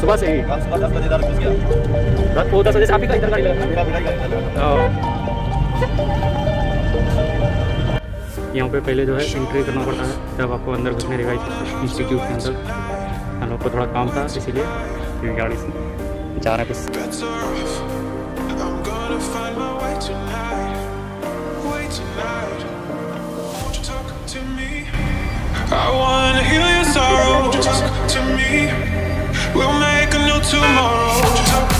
सुबह से ही रात वो दस बजे से आप ही का गाड़ी यहाँ पे पहले जो है एंट्री करना पड़ता है, जब आपको अंदर घुसने देगा इंस्टीट्यूट के अंदर हम लोग को थोड़ा काम था, इसीलिए गाड़ी से जा रहे हैं I wanna heal your sorrow. Talk to me? We'll make a new tomorrow. Won't you talk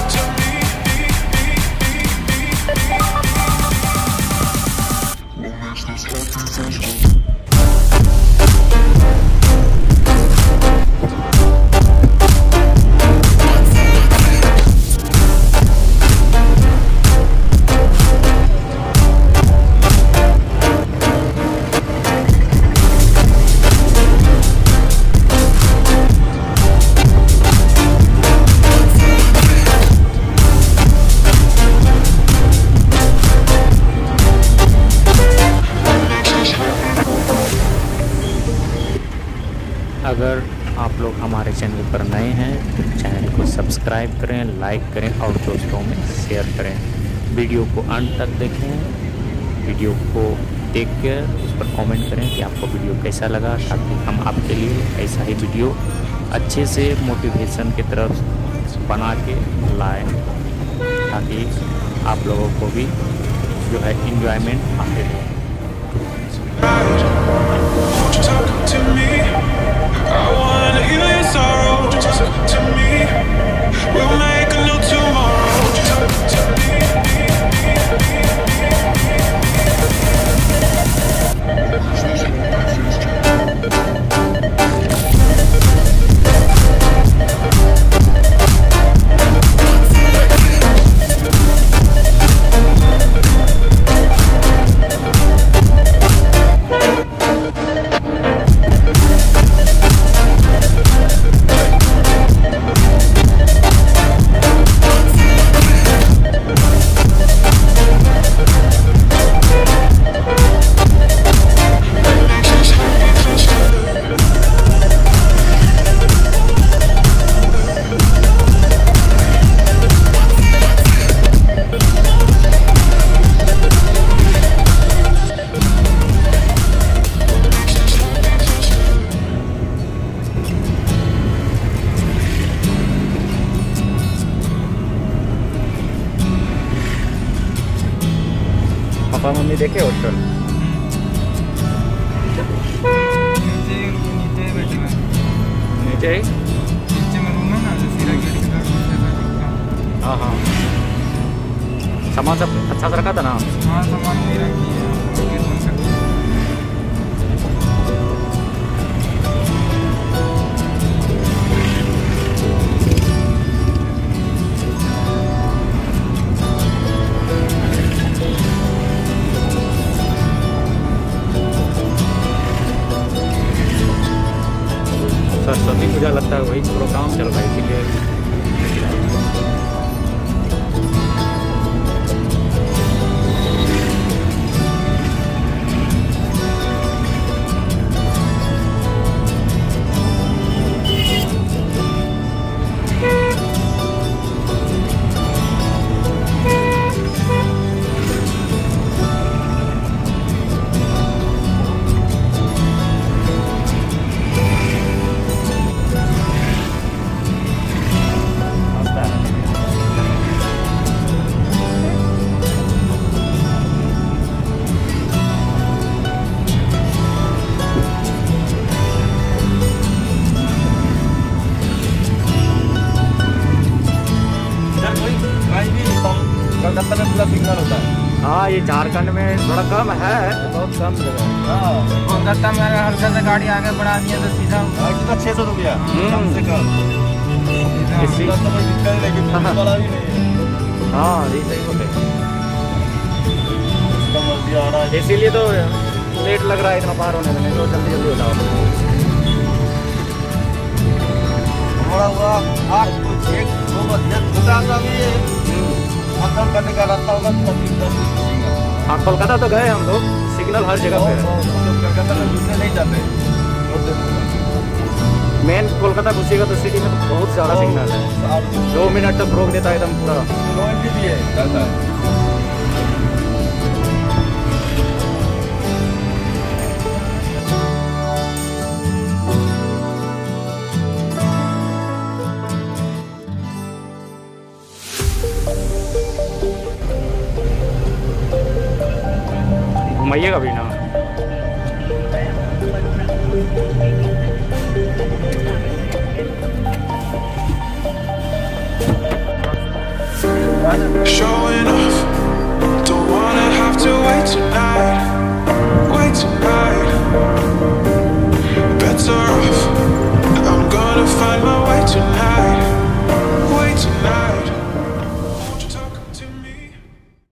अगर आप लोग हमारे चैनल पर नए हैं तो चैनल को सब्सक्राइब करें, लाइक करें और दोस्तों में शेयर करें। वीडियो को अंत तक देखें। वीडियो को देख कर उस पर कमेंट करें कि आपको वीडियो कैसा लगा, ताकि हम आपके लिए ऐसा ही वीडियो अच्छे से मोटिवेशन की तरफ़ बना के लाएँ, ताकि आप लोगों को भी जो है इन्जॉयमेंट आते पापा मम्मी देखे होटल नीचे नीचे ही बैठे हुए हैं। नीचे ही नीचे में रूम है ना जो सीधा गेट के तरफ़ नीचे बैठे हैं। हाँ हाँ सामान सब अच्छा से रखा था ना हाँ सामान नहीं रखी है सरस्वती पूजा लगता है वही प्रोग्राम चल रहा है इसीलिए है हाँ ये झारखंड में थोड़ा कम है। बहुत कम जगह है। हाँ। कोलकाता में अगर हल्का सा गाड़ी आगे बढ़ा दिया तो सीधा हाँ, कितना छः सौ रुपया। हम्म। कम से कम। तो कोई दिक्कत नहीं लेकिन पुलिस वाला भी नहीं है। हाँ ये सही बोले उसका मर्ज़ी आ रहा है। इसीलिए तो लेट लग रहा है इतना पार होने में नहीं तो जल्दी जल्दी हो जाओ। हमारा हुआ आठ को छः दो बजे। छोटा सा भी मतलब करने का रास्ता होगा तो हाँ कोलकाता तो गए हम लोग, सिग्नल हर जगह पे कोलकाता में घुसने नहीं जाते मेन कोलकाता घुसेगा तो सिटी में तो बहुत ज़्यादा सिग्नल है। दो मिनट तक रोक देता है एकदम पूरा। भी है घुमाइएगा भी ना Showing off, don't wanna have to wait tonight.